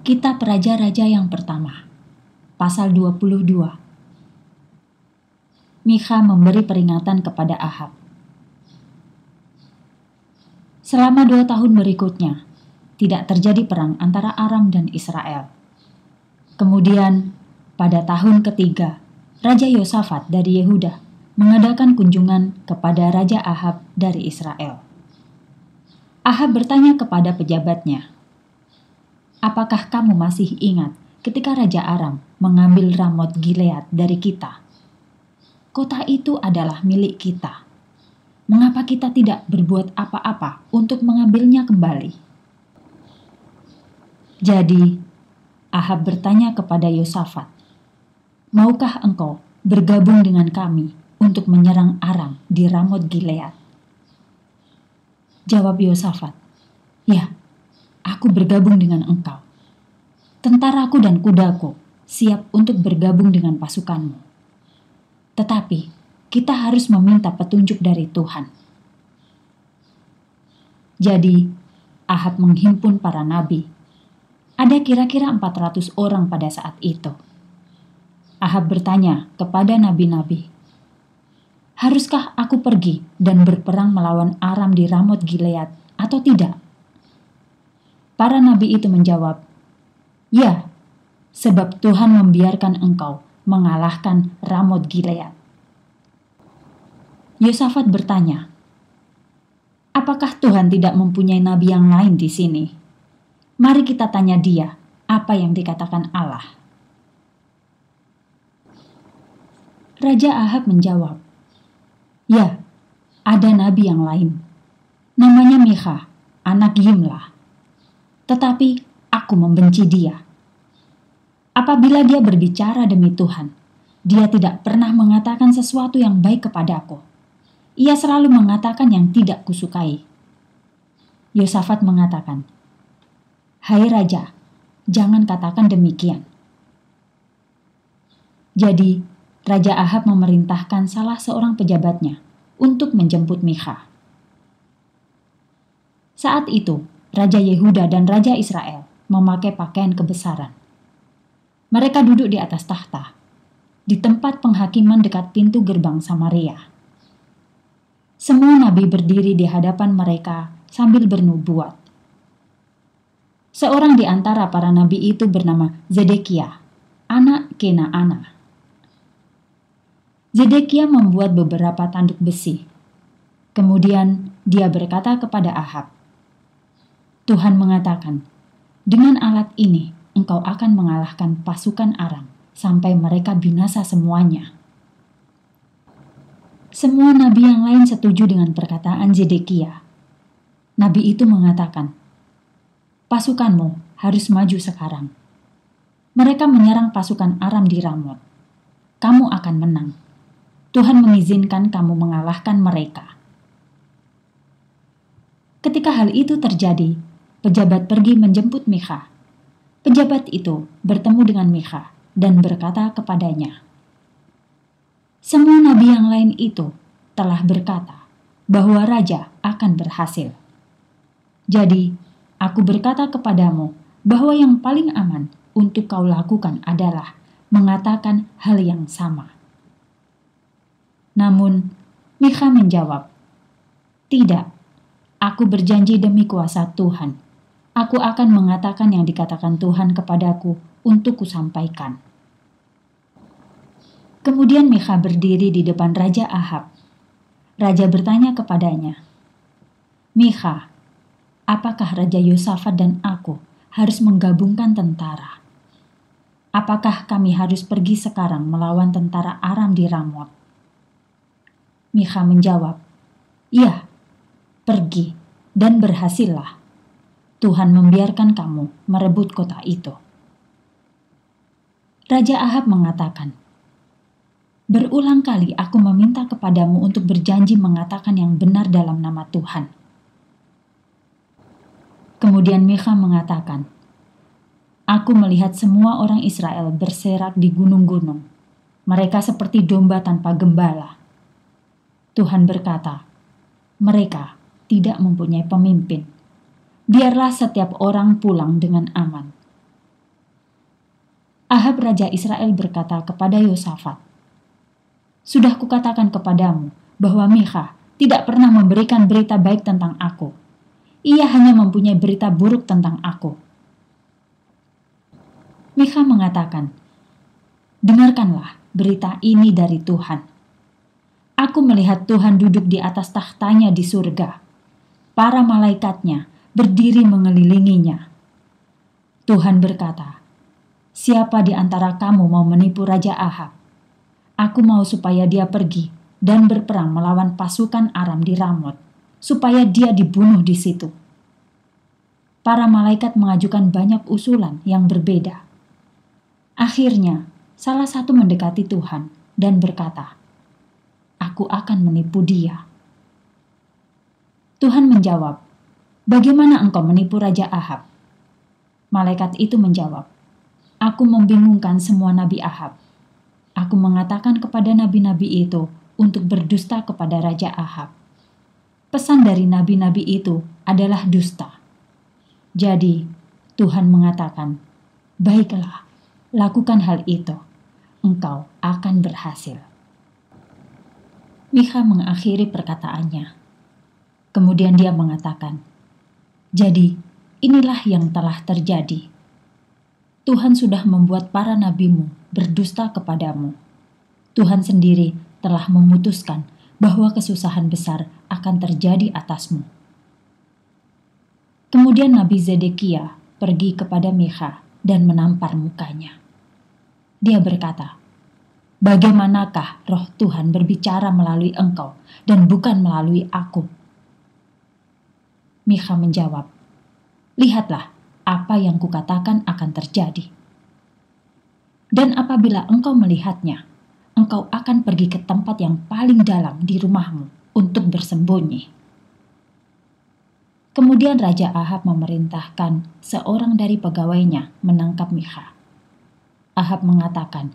Kitab Raja-Raja yang pertama, pasal 22. Mikha memberi peringatan kepada Ahab. Selama dua tahun berikutnya, tidak terjadi perang antara Aram dan Israel. Kemudian, pada tahun ketiga, Raja Yosafat dari Yehuda mengadakan kunjungan kepada Raja Ahab dari Israel. Ahab bertanya kepada pejabatnya, Apakah kamu masih ingat ketika Raja Aram mengambil Ramot Gilead dari kita? Kota itu adalah milik kita. Mengapa kita tidak berbuat apa-apa untuk mengambilnya kembali? Jadi, Ahab bertanya kepada Yosafat, Maukah engkau bergabung dengan kami untuk menyerang Aram di Ramot Gilead? Jawab Yosafat, Ya, aku bergabung dengan engkau. Tentaraku dan kudaku siap untuk bergabung dengan pasukanmu. Tetapi kita harus meminta petunjuk dari Tuhan. Jadi, Ahab menghimpun para nabi. Ada kira-kira 400 orang pada saat itu. Ahab bertanya kepada nabi-nabi, Haruskah aku pergi dan berperang melawan Aram di Ramot Gilead atau tidak? Para nabi itu menjawab, "Ya, sebab Tuhan membiarkan engkau mengalahkan Ramot Gilead." Yosafat bertanya, "Apakah Tuhan tidak mempunyai nabi yang lain di sini? Mari kita tanya dia apa yang dikatakan Allah." Raja Ahab menjawab, "Ya, ada nabi yang lain. Namanya Mikha, anak Yimlah tetapi aku membenci dia. Apabila dia berbicara demi Tuhan, dia tidak pernah mengatakan sesuatu yang baik kepadaku. Ia selalu mengatakan yang tidak kusukai. Yosafat mengatakan, Hai Raja, jangan katakan demikian. Jadi, Raja Ahab memerintahkan salah seorang pejabatnya untuk menjemput Mikha. Saat itu, Raja Yehuda dan Raja Israel memakai pakaian kebesaran. Mereka duduk di atas tahta, di tempat penghakiman dekat pintu gerbang Samaria. Semua nabi berdiri di hadapan mereka sambil bernubuat. Seorang di antara para nabi itu bernama Zedekia, anak Kenaana. Zedekia membuat beberapa tanduk besi. Kemudian dia berkata kepada Ahab, Tuhan mengatakan, "Dengan alat ini engkau akan mengalahkan pasukan Aram sampai mereka binasa semuanya." Semua nabi yang lain setuju dengan perkataan Zedekia. Nabi itu mengatakan, "Pasukanmu harus maju sekarang." Mereka menyerang pasukan Aram di Ramot. Kamu akan menang. Tuhan mengizinkan kamu mengalahkan mereka. Ketika hal itu terjadi, pejabat pergi menjemput Mikha. Pejabat itu bertemu dengan Mikha dan berkata kepadanya, "Semua nabi yang lain itu telah berkata bahwa raja akan berhasil. Jadi, aku berkata kepadamu bahwa yang paling aman untuk kau lakukan adalah mengatakan hal yang sama." Namun, Mikha menjawab, "Tidak, aku berjanji demi kuasa Tuhan." Aku akan mengatakan yang dikatakan Tuhan kepadaku untuk kusampaikan. Kemudian Mikha berdiri di depan Raja Ahab. Raja bertanya kepadanya, Mikha, apakah Raja Yosafat dan aku harus menggabungkan tentara? Apakah kami harus pergi sekarang melawan tentara Aram di Ramot? Mikha menjawab, "Iya, pergi dan berhasillah." Tuhan membiarkan kamu merebut kota itu. Raja Ahab mengatakan, Berulang kali aku meminta kepadamu untuk berjanji mengatakan yang benar dalam nama Tuhan. Kemudian Mikha mengatakan, Aku melihat semua orang Israel berserak di gunung-gunung. Mereka seperti domba tanpa gembala. Tuhan berkata, mereka tidak mempunyai pemimpin biarlah setiap orang pulang dengan aman. Ahab Raja Israel berkata kepada Yosafat, Sudah kukatakan kepadamu bahwa Mikha tidak pernah memberikan berita baik tentang aku. Ia hanya mempunyai berita buruk tentang aku. Mikha mengatakan, Dengarkanlah berita ini dari Tuhan. Aku melihat Tuhan duduk di atas tahtanya di surga. Para malaikatnya berdiri mengelilinginya. Tuhan berkata, Siapa di antara kamu mau menipu Raja Ahab? Aku mau supaya dia pergi dan berperang melawan pasukan Aram di Ramot, supaya dia dibunuh di situ. Para malaikat mengajukan banyak usulan yang berbeda. Akhirnya, salah satu mendekati Tuhan dan berkata, "Aku akan menipu dia." Tuhan menjawab, "Bagaimana engkau menipu Raja Ahab?" Malaikat itu menjawab, Aku membingungkan semua nabi Ahab. Aku mengatakan kepada nabi-nabi itu untuk berdusta kepada Raja Ahab. Pesan dari nabi-nabi itu adalah dusta. Jadi, Tuhan mengatakan, "Baiklah, lakukan hal itu. Engkau akan berhasil." Micha mengakhiri perkataannya. Kemudian dia mengatakan, "Jadi, inilah yang telah terjadi." Tuhan sudah membuat para nabimu berdusta kepadamu. Tuhan sendiri telah memutuskan bahwa kesusahan besar akan terjadi atasmu. Kemudian Nabi Zedekia pergi kepada Mikha dan menampar mukanya. Dia berkata, Bagaimanakah roh Tuhan berbicara melalui engkau dan bukan melalui aku? Mikha menjawab, Lihatlah, apa yang kukatakan akan terjadi. Dan apabila engkau melihatnya, engkau akan pergi ke tempat yang paling dalam di rumahmu untuk bersembunyi. Kemudian Raja Ahab memerintahkan seorang dari pegawainya menangkap Mikha. Ahab mengatakan,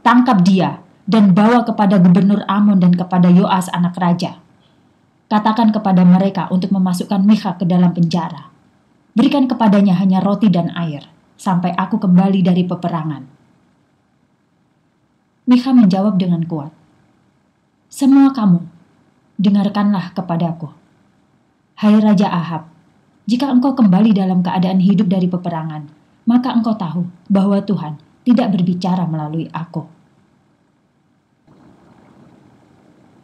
Tangkap dia dan bawa kepada gubernur Amon dan kepada Yoas anak raja. Katakan kepada mereka untuk memasukkan Mikha ke dalam penjara Berikan kepadanya hanya roti dan air, sampai aku kembali dari peperangan. Mikha menjawab dengan kuat, Semua kamu, dengarkanlah kepadaku. Hai Raja Ahab, jika engkau kembali dalam keadaan hidup dari peperangan, maka engkau tahu bahwa Tuhan tidak berbicara melalui aku.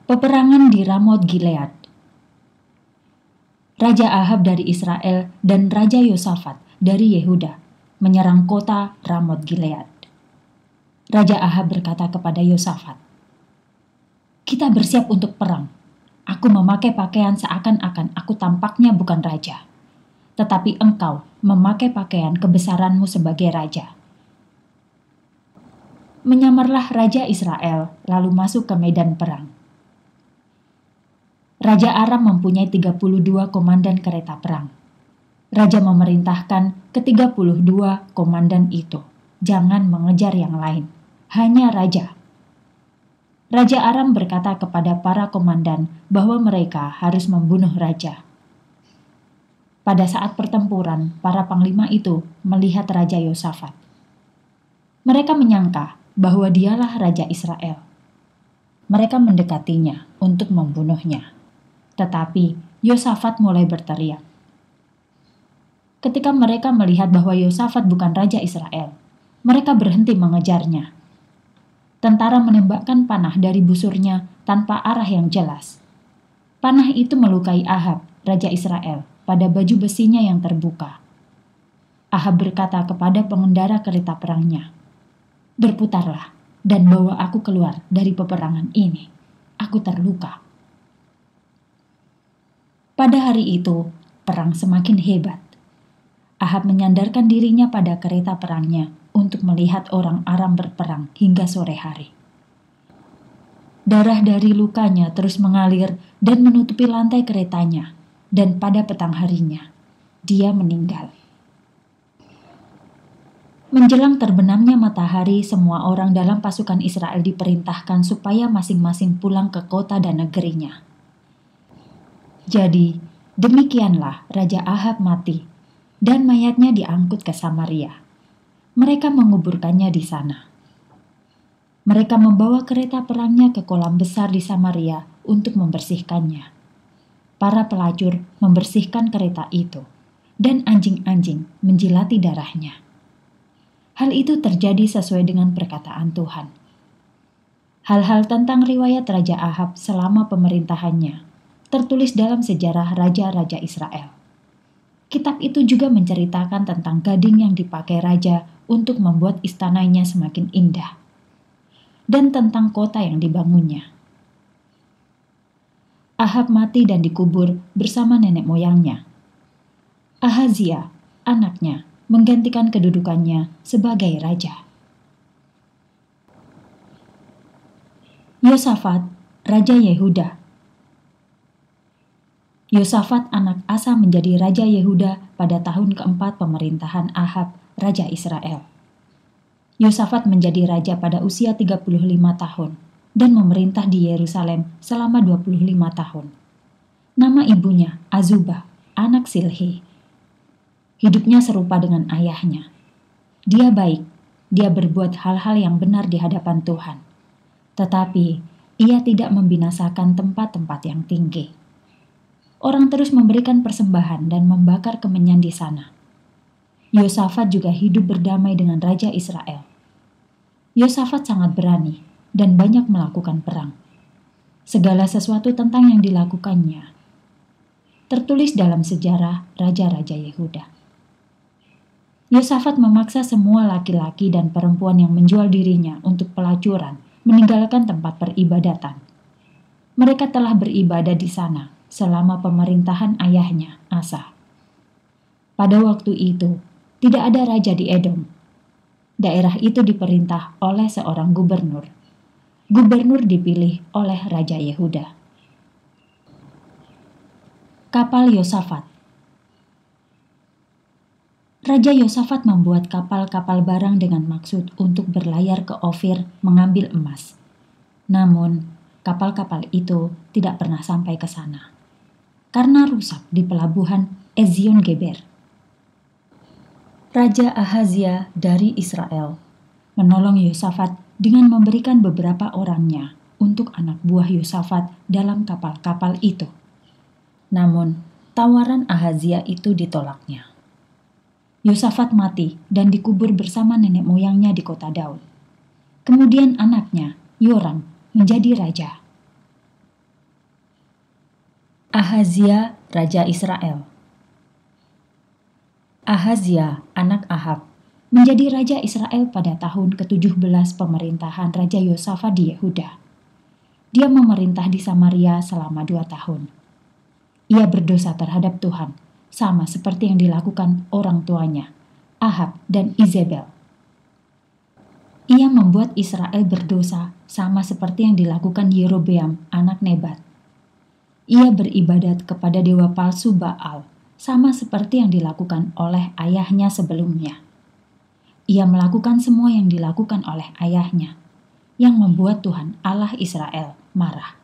Peperangan di Ramot Gilead Raja Ahab dari Israel dan Raja Yosafat dari Yehuda menyerang kota Ramot Gilead. Raja Ahab berkata kepada Yosafat, "Kita bersiap untuk perang. Aku memakai pakaian seakan-akan aku tampaknya bukan raja, tetapi engkau memakai pakaian kebesaranmu sebagai raja." Menyamarlah Raja Israel lalu masuk ke medan perang Raja Aram mempunyai 32 komandan kereta perang. Raja memerintahkan ke-32 komandan itu, jangan mengejar yang lain, hanya raja. Raja Aram berkata kepada para komandan bahwa mereka harus membunuh raja. Pada saat pertempuran, para panglima itu melihat Raja Yosafat. Mereka menyangka bahwa dialah Raja Israel. Mereka mendekatinya untuk membunuhnya. Tetapi Yosafat mulai berteriak. Ketika mereka melihat bahwa Yosafat bukan raja Israel, mereka berhenti mengejarnya. Tentara menembakkan panah dari busurnya tanpa arah yang jelas. Panah itu melukai Ahab, raja Israel, pada baju besinya yang terbuka. Ahab berkata kepada pengendara kereta perangnya, "Berputarlah dan bawa aku keluar dari peperangan ini. Aku terluka." Pada hari itu, perang semakin hebat. Ahab menyandarkan dirinya pada kereta perangnya untuk melihat orang Aram berperang hingga sore hari. Darah dari lukanya terus mengalir dan menutupi lantai keretanya, dan pada petang harinya, dia meninggal. Menjelang terbenamnya matahari, semua orang dalam pasukan Israel diperintahkan supaya masing-masing pulang ke kota dan negerinya. Jadi, demikianlah Raja Ahab mati, dan mayatnya diangkut ke Samaria. mereka menguburkannya di sana. Mereka membawa kereta perangnya ke kolam besar di Samaria untuk membersihkannya. Para pelacur membersihkan kereta itu, dan anjing-anjing menjilati darahnya. Hal itu terjadi sesuai dengan perkataan Tuhan. Hal-hal tentang riwayat Raja Ahab selama pemerintahannya tertulis dalam sejarah raja-raja Israel. Kitab itu juga menceritakan tentang gading yang dipakai raja untuk membuat istananya semakin indah, dan tentang kota yang dibangunnya. Ahab mati dan dikubur bersama nenek moyangnya. Ahazia, anaknya, menggantikan kedudukannya sebagai raja. Yosafat, Raja Yehuda Yosafat anak Asa menjadi Raja Yehuda pada tahun keempat pemerintahan Ahab, Raja Israel. Yosafat menjadi raja pada usia 35 tahun dan memerintah di Yerusalem selama 25 tahun. Nama ibunya Azubah, anak Silhi. Hidupnya serupa dengan ayahnya. Dia baik, dia berbuat hal-hal yang benar di hadapan Tuhan. Tetapi ia tidak membinasakan tempat-tempat yang tinggi orang terus memberikan persembahan dan membakar kemenyan di sana. Yosafat juga hidup berdamai dengan Raja Israel. Yosafat sangat berani dan banyak melakukan perang. Segala sesuatu tentang yang dilakukannya tertulis dalam sejarah Raja-Raja Yehuda. Yosafat memaksa semua laki-laki dan perempuan yang menjual dirinya untuk pelacuran meninggalkan tempat peribadatan. Mereka telah beribadah di sana selama pemerintahan ayahnya, Asa. Pada waktu itu, tidak ada raja di Edom. Daerah itu diperintah oleh seorang gubernur. Gubernur dipilih oleh Raja Yehuda. Kapal Yosafat Raja Yosafat membuat kapal-kapal barang dengan maksud untuk berlayar ke Ofir mengambil emas. Namun, kapal-kapal itu tidak pernah sampai ke sana karena rusak di pelabuhan Ezion Geber. Raja Ahazia dari Israel menolong Yosafat dengan memberikan beberapa orangnya untuk anak buah Yosafat dalam kapal-kapal itu. Namun, tawaran Ahazia itu ditolaknya. Yosafat mati dan dikubur bersama nenek moyangnya di kota Daud. Kemudian anaknya, Yoram, menjadi raja. Ahazia, Raja Israel. Ahazia, anak Ahab, menjadi Raja Israel pada tahun ke-17 pemerintahan Raja Yosafat di Yehuda. Dia memerintah di Samaria selama dua tahun. Ia berdosa terhadap Tuhan, sama seperti yang dilakukan orang tuanya, Ahab dan Izebel. Ia membuat Israel berdosa sama seperti yang dilakukan Yerobeam, anak Nebat ia beribadat kepada dewa palsu Baal, sama seperti yang dilakukan oleh ayahnya sebelumnya. Ia melakukan semua yang dilakukan oleh ayahnya, yang membuat Tuhan Allah Israel marah.